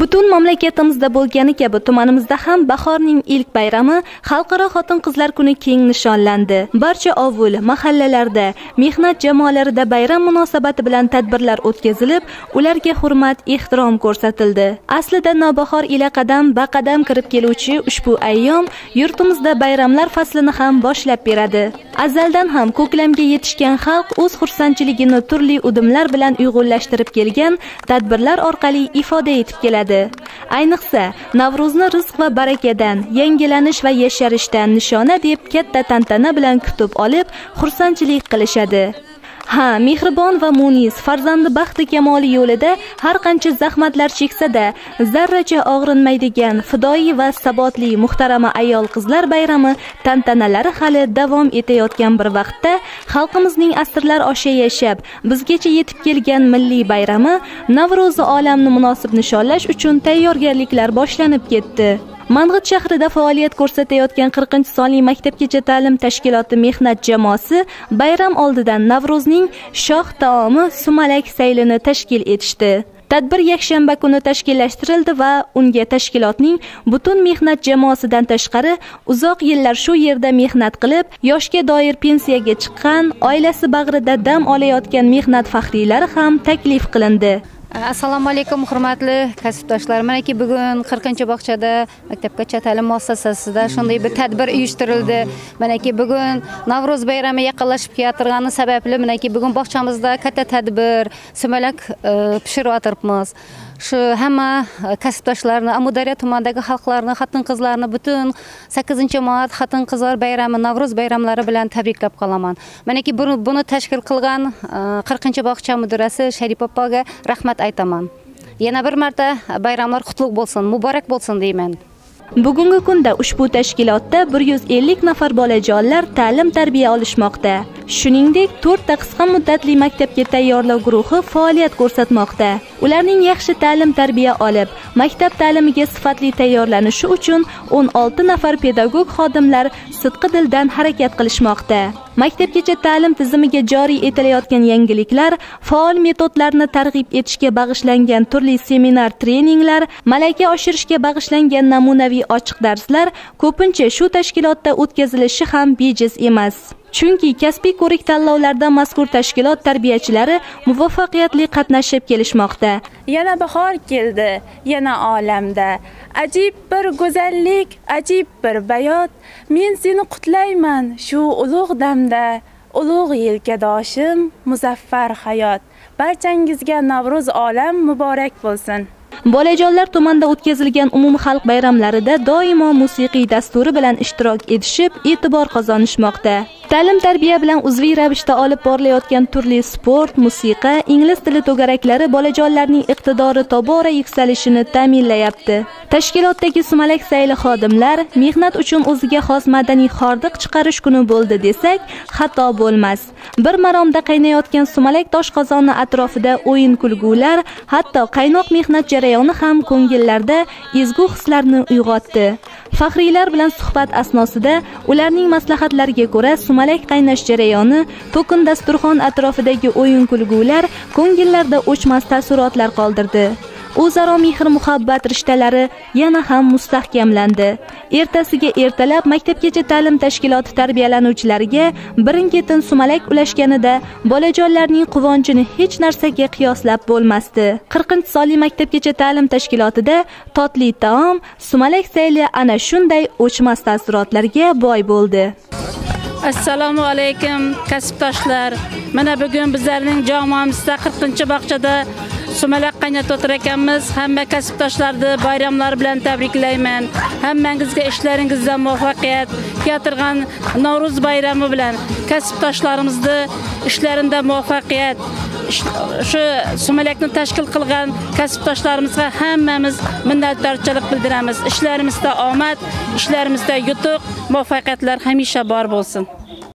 Butun mamlakatimizda bo'lgani kabi tumanimizda ham bahorning ilk bayrami Xalqaro xotin-qizlar kuni keng nishonlandi. Barcha ovul, mahallalarda, mehnat jamoalarida bayram munosabati bilan tadbirlar o'tkazilib, ularga hurmat, ehtirom ko'rsatildi. Aslida nobahor ila qadam baqadam kirib keluvchi ushbu ayyom yurtimizda bayramlar faslini ham boshlab beradi. Azaldan ham ko'klamga yetishgan xalq o'z xursandchiligini turli udumlar bilan uyg'unlashtirib kelgan tadbirlar orqali ifoda etib keladi. Bo'ladi. Ayniqsa navro'zni rizq va barakadan yangilanish va yasharishdan nishona deb katta tantana bilan kutib olib xursandchilik qilishadi. Ha mehribon va munis farzandi baxti kamoli yo'lida har qancha zahmatlar cheksa-da zarracha og'rinmaydigan fidoyi va sabotli muhtarama ayol qizlar bayrami tantanalari hali davom etayotgan bir vaqtda xalqimizning asrlar osha yashab bizgacha yetib kelgan milliy bayrami Navro'zi olamni munosib nishonlash uchun tayyorgarliklar boshlanib ketdi. Mang'it shahrida faoliyat ko'rsatayotgan 40-sonli maktabgacha ta'lim tashkiloti mehnat jamoasi bayram oldidan Navro'zning shoh taomi sumalak saylini tashkil etishdi. Tadbir yakshanba kuni tashkillashtirildi va unga tashkilotning butun mehnat jamoasidan tashqari uzoq yillar shu yerda mehnat qilib, yoshga doir pensiyaga chiqqan, oilasi bag'rida dam olayotgan mehnat faxriylari ham taklif qilindi. Assalomu alaykum hurmatli kasbdoshlar. Manaki bugun qirqinchi bog'chada maktabgacha ta'lim muassasasida shunday bir tadbir uyushtirildi. Manaki bugun navro'z bayrami yaqinlashib kelayotgani sababli manaki bugun bog'chamizda katta tadbir sumalak e, pishiryapmiz shu hamma e, kasbdoshlarni amudaryo tumanidagi xalqlarni xotin qizlarni butun sakkizinchi mart xotin qizlar bayrami navro'z bayramlari bilan tabriklab qolaman. Manaki buni tashkil qilgan e, qirqinchi bog'cha mudirasi sharipa opaga rahmat aytaman. Yana bir marta bayramlar qutlug' bo'lsin muborak bo'lsin deyman. Bugungi kunda ushbu tashkilotda 150 nafar bolajonlar ta'lim tarbiya olishmoqda. Shuningdek to'rtta qisqa muddatli maktabga tayyorlov guruhi faoliyat ko'rsatmoqda. Ularning yaxshi ta'lim tarbiya olib maktab ta'limiga sifatli tayyorlanishi uchun 16 nafar pedagog xodimlar sidqi dildan harakat qilishmoqda. Maktabgacha ta'lim tizimiga joriy etilayotgan yangiliklar faol metodlarni targ'ib etishga bag'ishlangan turli seminar treninglar malaka oshirishga bag'ishlangan namunaviy ochiq darslar ko'pincha shu tashkilotda o'tkazilishi ham bejiz emas. Chunki kasbiy ko'rik tanlovlarda mazkur tashkilot tarbiyachilari muvaffaqiyatli qatnashib kelishmoqda. Yana bahor keldi yana olamda. Ajib bir go'zallik ajib bir bayot. Men seni qutlayman shu ulug' damda. Ulug' yelkadoshim muzaffar hayot. Barchangizga navro'z olam muborak bo'lsin. Bolajonlar tumanda o'tkazilgan umumxalq bayramlarida doimo musiqiy dasturi bilan ishtirok etishib e'tibor qozonishmoqda ta'lim tarbiya bilan uzviy ravishda olib borilayotgan turli sport musiqa ingliz tili to'garaklari bolajonlarning iqtidori tobora yuksalishini ta'minlayapti. Tashkilotdagi sumalak sayli xodimlar mehnat uchun o'ziga xos madaniy hordiq chiqarish kuni bo'ldi desak xato bo'lmas. Bir maromda qaynayotgan sumalak toshqozoni atrofida o'yin kulgular hatto qaynoq mehnat jarayoni ham ko'ngillarda ezgu hislarni uyg'otdi. Faxriylar bilan suhbat asnosida ularning maslahatlariga ko'ra sumalak qaynash jarayoni to'kin dasturxon atrofidagi o'yin kulgular ko'ngillarda o'chmas taassurotlar qoldirdi. O'zaro mehr muhabbat rishtalari yana ham mustahkamlandi. Ertasiga ertalab maktabgacha ta'lim tashkiloti tarbiyalanuvchilariga birin ketin sumalak ulashganida bolajonlarning quvonchini hech narsaga qiyoslab bo'lmasdi. Qirqinchi sonli maktabgacha ta'lim tashkilotida totli taom sumalak sayli ana shunday o'chmas taassurotlarga boy bo'ldi. Assalomu alaykum kasbdoshlar. Mana bugun bizlarning jamoamizda 40 bog'chada sumalak qaynatib o'tir ekanmiz. Hamma kasbdoshlarni bayramlari bilan tabriklayman. Hammangizga ishlaringizda muvaffaqiyat. Keltirgan navro'z bayrami bilan kasbdoshlarimizni ishlarida muvaffaqiyat. Shu sumalakni tashkil qilgan kasbdoshlarimizga hammamiz minnatdorchilik bildiramiz. İshlarimizda omad ishlarimizda yutuq muvaffaqiyatlar hamisha bor bo'lsin